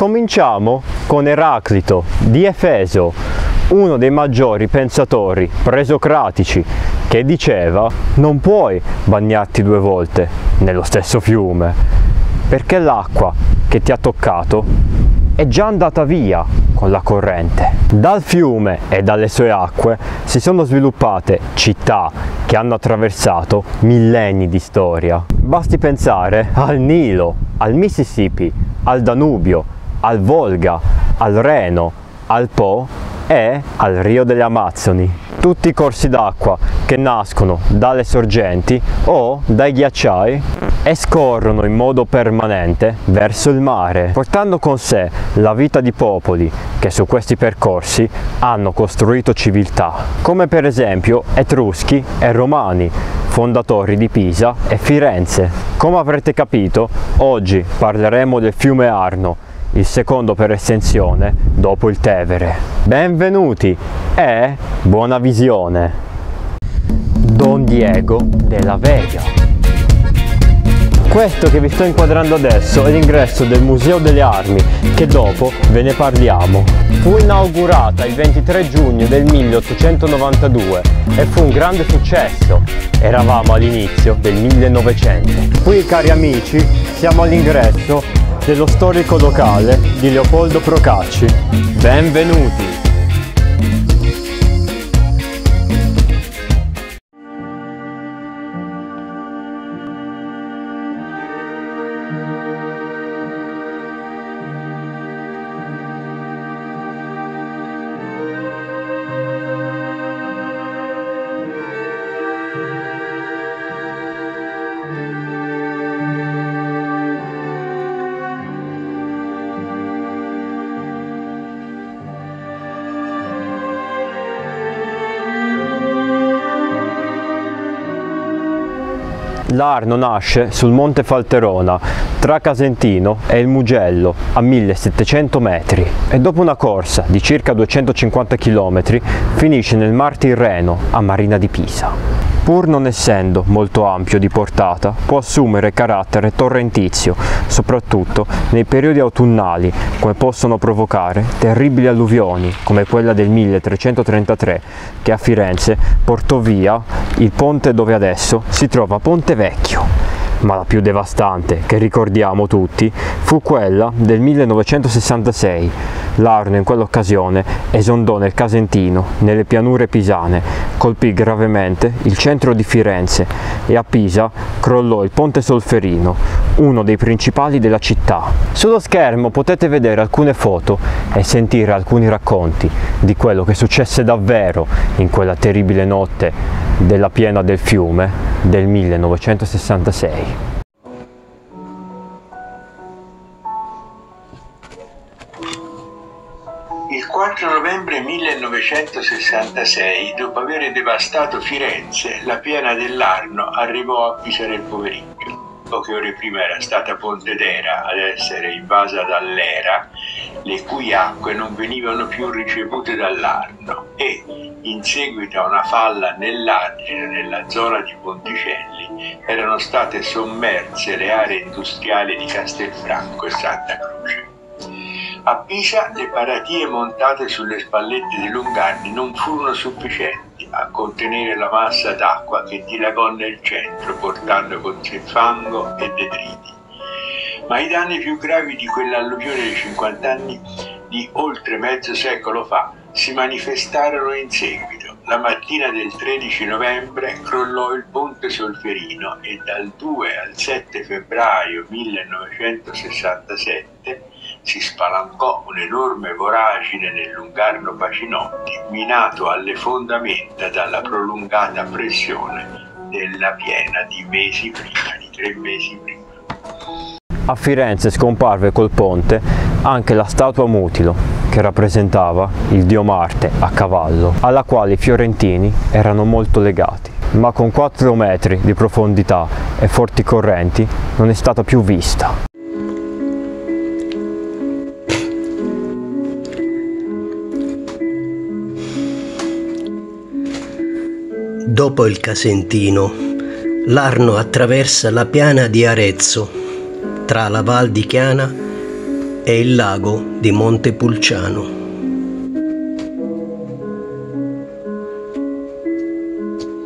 Cominciamo con Eraclito di Efeso, uno dei maggiori pensatori presocratici che diceva non puoi bagnarti due volte nello stesso fiume perché l'acqua che ti ha toccato è già andata via con la corrente. Dal fiume e dalle sue acque si sono sviluppate città che hanno attraversato millenni di storia. Basti pensare al Nilo, al Mississippi, al Danubio, al Volga, al Reno, al Po e al Rio delle Amazzoni. Tutti i corsi d'acqua che nascono dalle sorgenti o dai ghiacciai e scorrono in modo permanente verso il mare, portando con sé la vita di popoli che su questi percorsi hanno costruito civiltà, come per esempio Etruschi e Romani, fondatori di Pisa e Firenze. Come avrete capito, oggi parleremo del fiume Arno, il secondo per estensione dopo il Tevere. Benvenuti e buona visione! Don Diego della Vega. Questo che vi sto inquadrando adesso è l'ingresso del Museo delle Armi, che dopo ve ne parliamo. Fu inaugurata il 23 giugno del 1892 e fu un grande successo. Eravamo all'inizio del 1900. Qui, cari amici, siamo all'ingresso dello storico locale di Leopoldo Procacci. Benvenuti! L'Arno nasce sul Monte Falterona, tra Casentino e il Mugello, a 1700 metri, e dopo una corsa di circa 250 km finisce nel Mar Tirreno, a Marina di Pisa pur non essendo molto ampio di portata, può assumere carattere torrentizio, soprattutto nei periodi autunnali, come possono provocare terribili alluvioni, come quella del 1333, che a Firenze portò via il ponte dove adesso si trova Ponte Vecchio ma la più devastante, che ricordiamo tutti, fu quella del 1966. L'Arno in quell'occasione esondò nel Casentino, nelle pianure pisane, colpì gravemente il centro di Firenze e a Pisa crollò il ponte Solferino, uno dei principali della città. Sullo schermo potete vedere alcune foto e sentire alcuni racconti di quello che successe davvero in quella terribile notte della piena del fiume del 1966. 4 novembre 1966, dopo aver devastato Firenze, la piena dell'Arno arrivò a Pisa del Pomeriggio poche ore prima era stata Pontedera ad essere invasa dall'Era, le cui acque non venivano più ricevute dall'Arno e, in seguito a una falla nell'argine nella zona di Ponticelli, erano state sommerse le aree industriali di Castelfranco e Santa Croce. A Pisa le paratie montate sulle spallette dei Longardi non furono sufficienti a contenere la massa d'acqua che dilagò nel centro portando con sé fango e detriti. Ma i danni più gravi di quell'alluvione di 50 anni di oltre mezzo secolo fa si manifestarono in seguito. La mattina del 13 novembre crollò il ponte Solferino e dal 2 al 7 febbraio 1967 si spalancò un'enorme voragine nel lungarno Pacinotti, minato alle fondamenta dalla prolungata pressione della piena di mesi prima, di tre mesi prima. A Firenze scomparve col ponte anche la statua Mutilo, che rappresentava il dio Marte a cavallo, alla quale i fiorentini erano molto legati ma con 4 metri di profondità e forti correnti non è stata più vista. Dopo il Casentino, l'Arno attraversa la piana di Arezzo, tra la Val di Chiana è il lago di Montepulciano.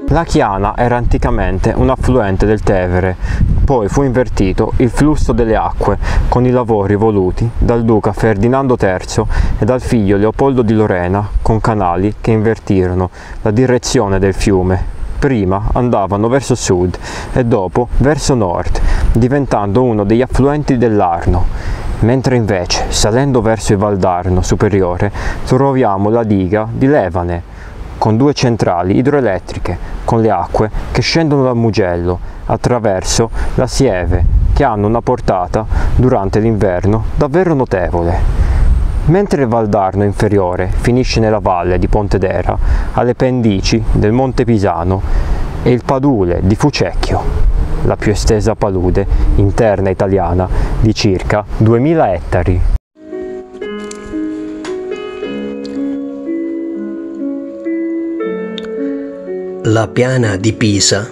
La Chiana era anticamente un affluente del Tevere, poi fu invertito il flusso delle acque con i lavori voluti dal duca Ferdinando III e dal figlio Leopoldo di Lorena con canali che invertirono la direzione del fiume. Prima andavano verso sud e dopo verso nord, diventando uno degli affluenti dell'Arno mentre invece salendo verso il Valdarno superiore troviamo la diga di Levane con due centrali idroelettriche con le acque che scendono dal Mugello attraverso la Sieve che hanno una portata durante l'inverno davvero notevole. Mentre il Valdarno inferiore finisce nella valle di Pontedera, alle pendici del Monte Pisano e il Padule di Fucecchio, la più estesa palude interna italiana di circa 2000 ettari. La piana di Pisa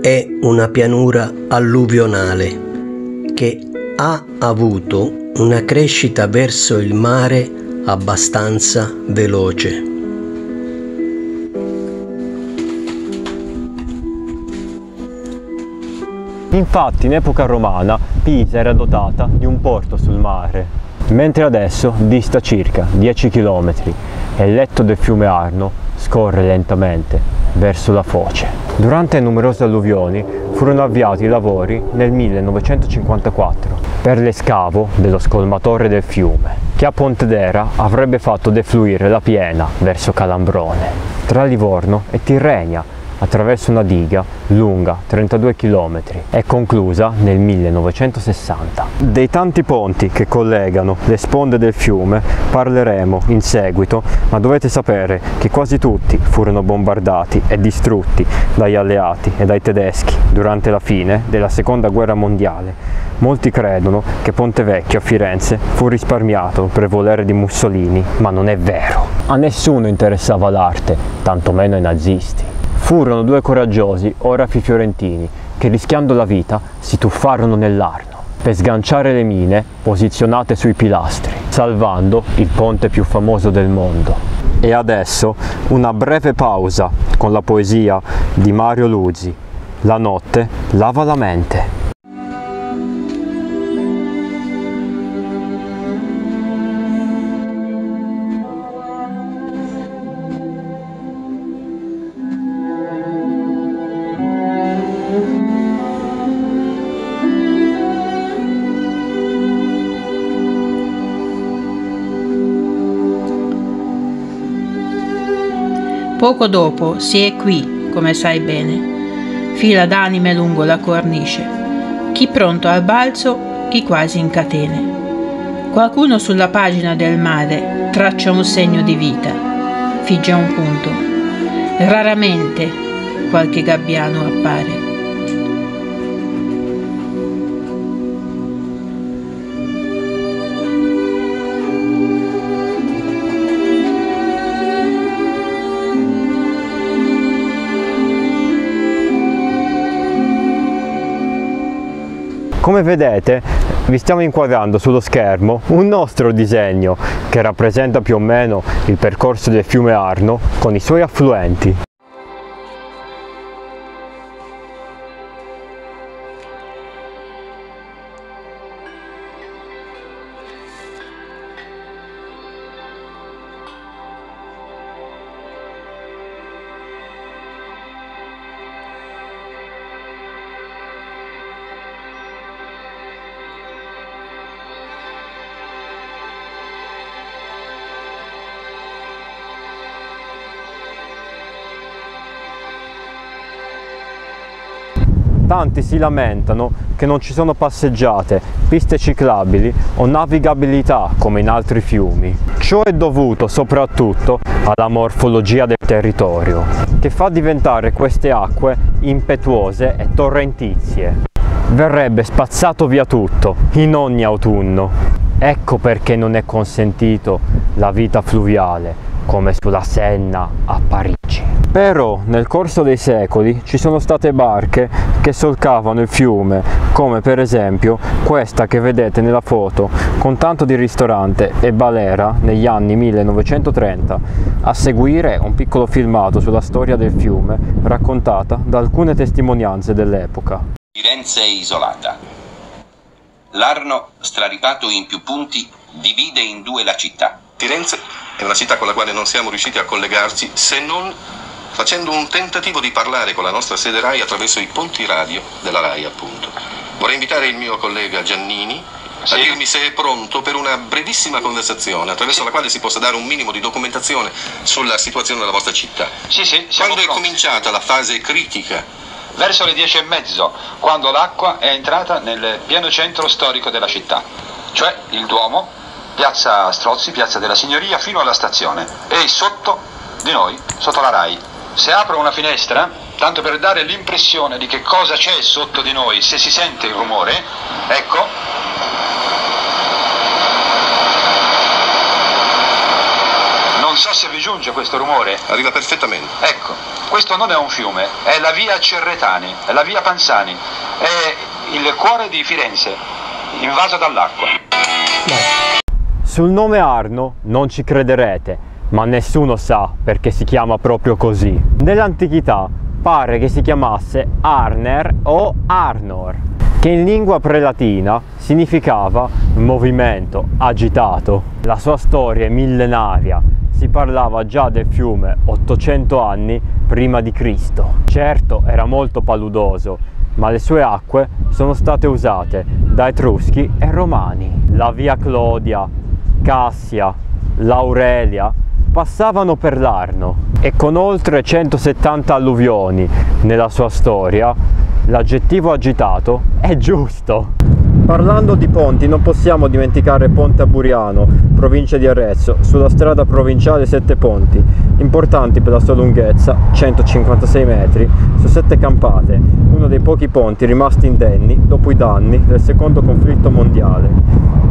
è una pianura alluvionale che ha avuto una crescita verso il mare abbastanza veloce. Infatti in epoca romana Pisa era dotata di un porto sul mare, mentre adesso dista circa 10 km e il letto del fiume Arno scorre lentamente verso la foce. Durante numerose alluvioni furono avviati i lavori nel 1954 per l'escavo dello scolmatore del fiume, che a Pontedera avrebbe fatto defluire la piena verso Calambrone. Tra Livorno e Tirrenia attraverso una diga lunga 32 km e conclusa nel 1960. Dei tanti ponti che collegano le sponde del fiume parleremo in seguito, ma dovete sapere che quasi tutti furono bombardati e distrutti dagli alleati e dai tedeschi durante la fine della seconda guerra mondiale. Molti credono che Ponte Vecchio a Firenze fu risparmiato per volere di Mussolini, ma non è vero. A nessuno interessava l'arte, tantomeno ai nazisti. Furono due coraggiosi orafi fiorentini che rischiando la vita si tuffarono nell'Arno per sganciare le mine posizionate sui pilastri, salvando il ponte più famoso del mondo. E adesso una breve pausa con la poesia di Mario Luzzi. La notte lava la mente. Poco dopo si è qui, come sai bene, fila d'anime lungo la cornice, chi pronto al balzo, chi quasi in catene. Qualcuno sulla pagina del mare traccia un segno di vita, figge un punto. Raramente qualche gabbiano appare. Come vedete vi stiamo inquadrando sullo schermo un nostro disegno che rappresenta più o meno il percorso del fiume Arno con i suoi affluenti. Tanti si lamentano che non ci sono passeggiate, piste ciclabili o navigabilità come in altri fiumi. Ciò è dovuto soprattutto alla morfologia del territorio, che fa diventare queste acque impetuose e torrentizie. Verrebbe spazzato via tutto, in ogni autunno. Ecco perché non è consentito la vita fluviale, come sulla Senna a Parigi. Però nel corso dei secoli ci sono state barche che solcavano il fiume, come per esempio questa che vedete nella foto, con tanto di ristorante e balera negli anni 1930. A seguire un piccolo filmato sulla storia del fiume raccontata da alcune testimonianze dell'epoca. Firenze è isolata. L'Arno, straripato in più punti, divide in due la città. Firenze è una città con la quale non siamo riusciti a collegarci se non facendo un tentativo di parlare con la nostra sede RAI attraverso i ponti radio della RAI, appunto. Vorrei invitare il mio collega Giannini a dirmi se è pronto per una brevissima conversazione attraverso la quale si possa dare un minimo di documentazione sulla situazione della vostra città. Sì, sì, siamo Quando è pronti. cominciata la fase critica? Verso le dieci e mezzo, quando l'acqua è entrata nel pieno centro storico della città, cioè il Duomo, piazza Strozzi, piazza della Signoria, fino alla stazione. E sotto di noi, sotto la RAI. Se apro una finestra, tanto per dare l'impressione di che cosa c'è sotto di noi, se si sente il rumore, ecco, non so se vi giunge questo rumore, Arriva perfettamente. Ecco, questo non è un fiume, è la via Cerretani, è la via Panzani, è il cuore di Firenze, invaso dall'acqua. Sul nome Arno non ci crederete, ma nessuno sa perché si chiama proprio così. Nell'antichità pare che si chiamasse Arner o Arnor, che in lingua prelatina significava movimento, agitato. La sua storia è millenaria, si parlava già del fiume 800 anni prima di Cristo. Certo era molto paludoso, ma le sue acque sono state usate da Etruschi e Romani. La via Clodia, Cassia, l'Aurelia passavano per l'Arno e con oltre 170 alluvioni nella sua storia, l'aggettivo agitato è giusto. Parlando di ponti non possiamo dimenticare Ponte Aburiano, provincia di Arezzo, sulla strada provinciale Sette Ponti, importanti per la sua lunghezza, 156 metri, su sette campate, uno dei pochi ponti rimasti indenni dopo i danni del secondo conflitto mondiale.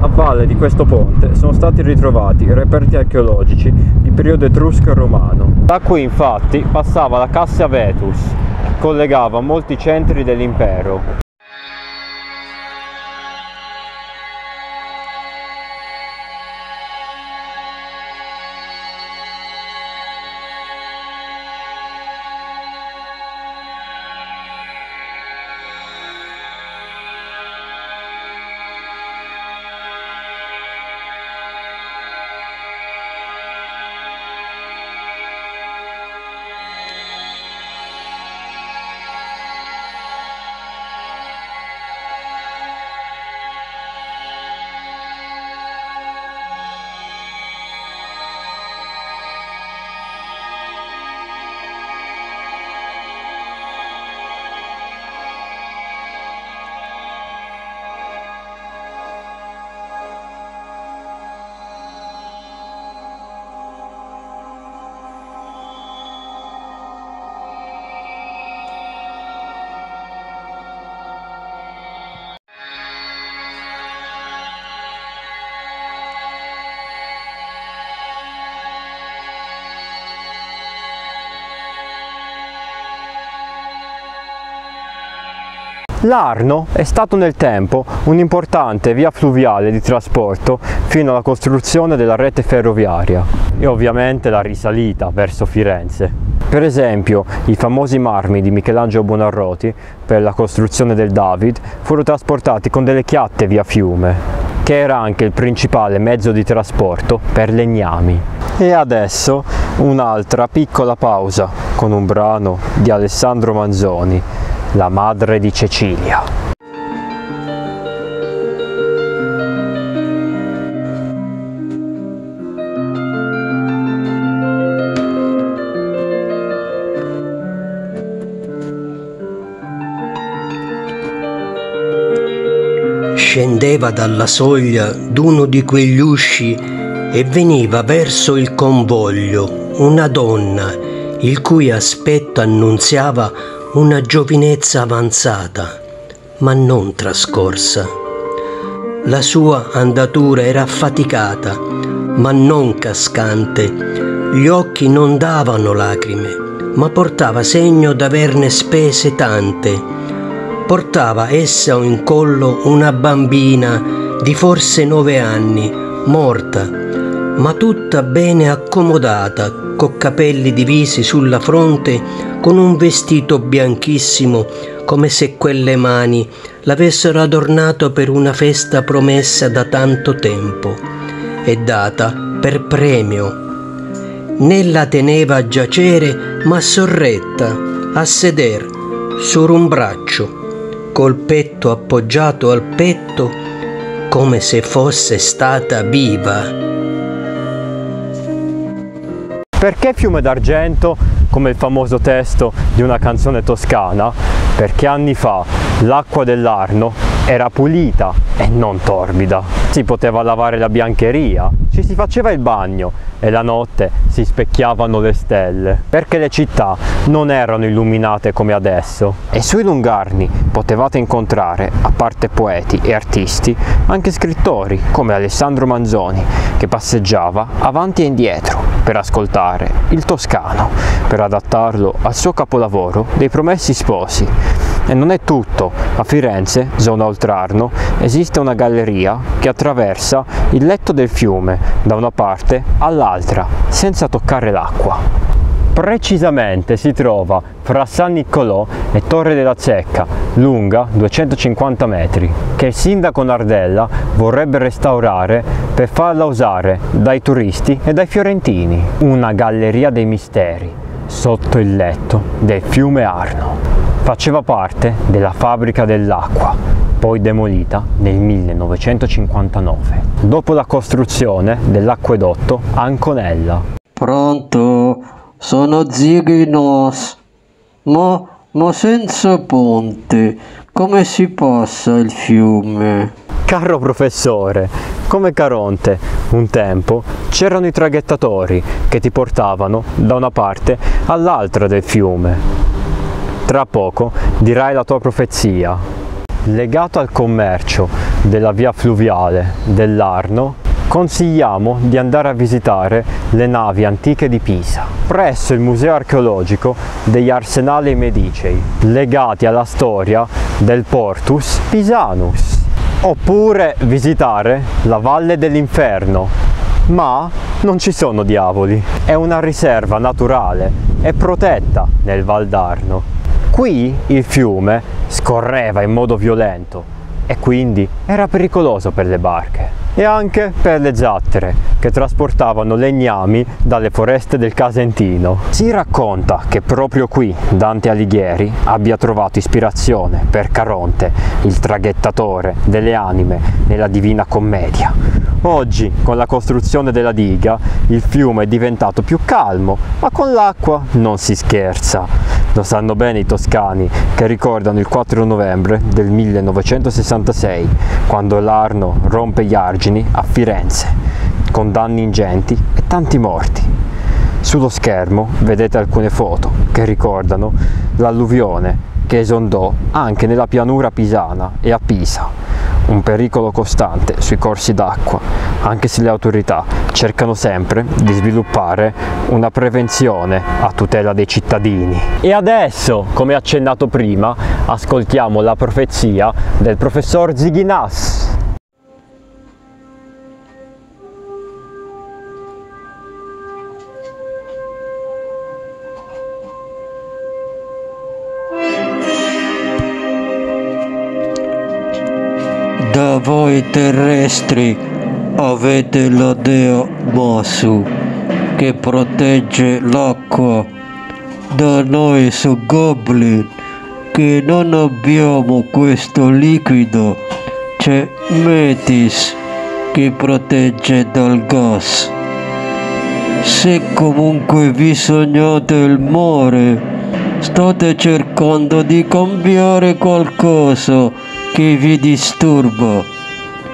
A valle di questo ponte sono stati ritrovati reperti archeologici di periodo etrusco e romano. Da qui infatti passava la Cassia Vetus, che collegava molti centri dell'impero. L'Arno è stato nel tempo un'importante via fluviale di trasporto fino alla costruzione della rete ferroviaria e ovviamente la risalita verso Firenze. Per esempio, i famosi marmi di Michelangelo Buonarroti per la costruzione del David furono trasportati con delle chiatte via fiume, che era anche il principale mezzo di trasporto per legnami. E adesso un'altra piccola pausa con un brano di Alessandro Manzoni, La madre di Cecilia. Scendeva dalla soglia d'uno di quegli usci e veniva verso il convoglio una donna il cui aspetto annunziava una giovinezza avanzata, ma non trascorsa. La sua andatura era affaticata, ma non cascante, Gli occhi non davano lacrime, ma portava segno d'averne spese tante. Portava essa in collo una bambina di forse nove anni, morta, ma tutta bene accomodata, co capelli divisi sulla fronte, con un vestito bianchissimo, come se quelle mani l'avessero adornato per una festa promessa da tanto tempo e data per premio. Né la teneva a giacere, ma sorretta, a seder, su un braccio, col petto appoggiato al petto, come se fosse stata viva. Perché Fiume d'Argento, come il famoso testo di una canzone toscana? Perché anni fa l'acqua dell'Arno era pulita e non torbida. Si poteva lavare la biancheria, ci si faceva il bagno e la notte si specchiavano le stelle, perché le città non erano illuminate come adesso. E sui lungarni potevate incontrare, a parte poeti e artisti, anche scrittori come Alessandro Manzoni, che passeggiava avanti e indietro per ascoltare il toscano, per adattarlo al suo capolavoro dei Promessi Sposi. E non è tutto, a Firenze, zona Oltrarno, esiste una galleria che attraversa il letto del fiume da una parte all'altra, senza toccare l'acqua. Precisamente si trova fra San Niccolò e Torre della Zecca, lunga 250 metri, che il sindaco Nardella vorrebbe restaurare per farla usare dai turisti e dai fiorentini. Una galleria dei misteri sotto il letto del fiume Arno. Faceva parte della fabbrica dell'acqua, poi demolita nel 1959, dopo la costruzione dell'acquedotto Anconella. Pronto? Sono Ziginos. Ma, ma senza ponte, come si passa il fiume? Caro professore, come Caronte, un tempo c'erano i traghettatori che ti portavano da una parte all'altra del fiume. Tra poco dirai la tua profezia. Legato al commercio della via fluviale dell'Arno, consigliamo di andare a visitare le navi antiche di Pisa, presso il Museo archeologico degli Arsenali Medicei, legati alla storia del Portus Pisanus. Oppure visitare la Valle dell'Inferno, ma non ci sono diavoli, è una riserva naturale e protetta nel Val d'Arno. Qui il fiume scorreva in modo violento e quindi era pericoloso per le barche e anche per le zattere che trasportavano legnami dalle foreste del Casentino. Si racconta che proprio qui Dante Alighieri abbia trovato ispirazione per Caronte, il traghettatore delle anime nella Divina Commedia. Oggi, con la costruzione della diga, il fiume è diventato più calmo, ma con l'acqua non si scherza. Lo sanno bene i toscani che ricordano il 4 novembre del 1966, quando l'Arno rompe gli argini a Firenze, con danni ingenti e tanti morti. Sullo schermo vedete alcune foto che ricordano l'alluvione che esondò anche nella pianura pisana e a Pisa un pericolo costante sui corsi d'acqua, anche se le autorità cercano sempre di sviluppare una prevenzione a tutela dei cittadini. E adesso, come accennato prima, ascoltiamo la profezia del professor Zighinas. Voi terrestri avete la dea Masu che protegge l'acqua. Da noi su Goblin che non abbiamo questo liquido c'è Metis che protegge dal gas. Se comunque vi sognate il mare, state cercando di cambiare qualcosa che vi disturba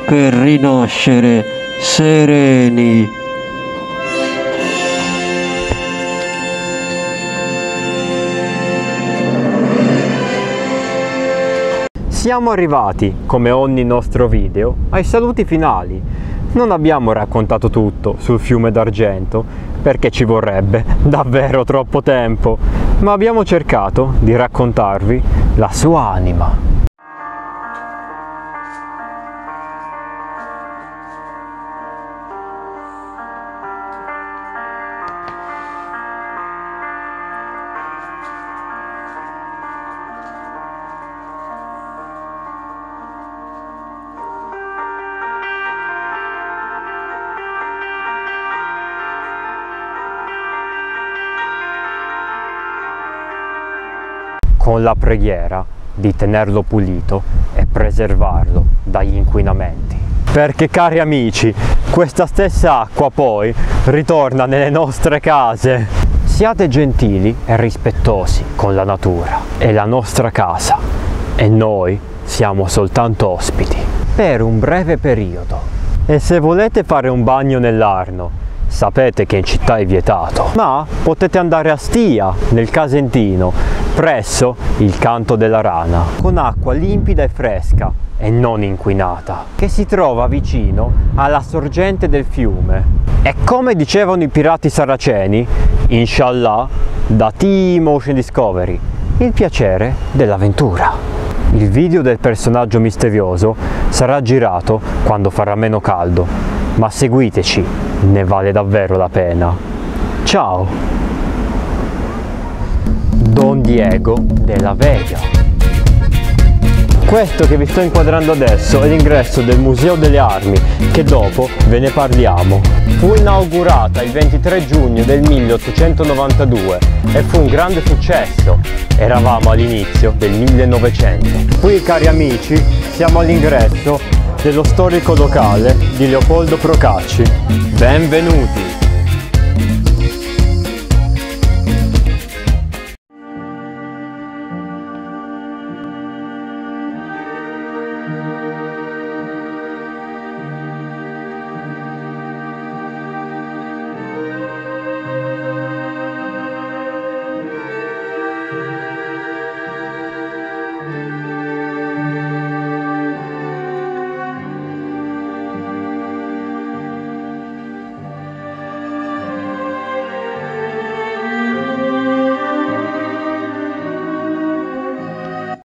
per rinascere sereni. Siamo arrivati, come ogni nostro video, ai saluti finali. Non abbiamo raccontato tutto sul fiume d'argento perché ci vorrebbe davvero troppo tempo, ma abbiamo cercato di raccontarvi la sua anima. Con la preghiera di tenerlo pulito e preservarlo dagli inquinamenti. Perché cari amici, questa stessa acqua poi ritorna nelle nostre case. Siate gentili e rispettosi con la natura, è la nostra casa e noi siamo soltanto ospiti per un breve periodo. E se volete fare un bagno nell'Arno sapete che in città è vietato, ma potete andare a Stia, nel Casentino, presso il canto della rana, con acqua limpida e fresca e non inquinata, che si trova vicino alla sorgente del fiume. E come dicevano i pirati saraceni, inshallah, da Ocean Discovery, il piacere dell'avventura. Il video del personaggio misterioso sarà girato quando farà meno caldo, ma seguiteci, ne vale davvero la pena. Ciao! Don Diego della Vega. Questo che vi sto inquadrando adesso è l'ingresso del Museo delle Armi, che dopo ve ne parliamo. Fu inaugurata il 23 giugno del 1892 e fu un grande successo. Eravamo all'inizio del 1900. Qui, cari amici, siamo all'ingresso dello storico locale di Leopoldo Procacci. Benvenuti!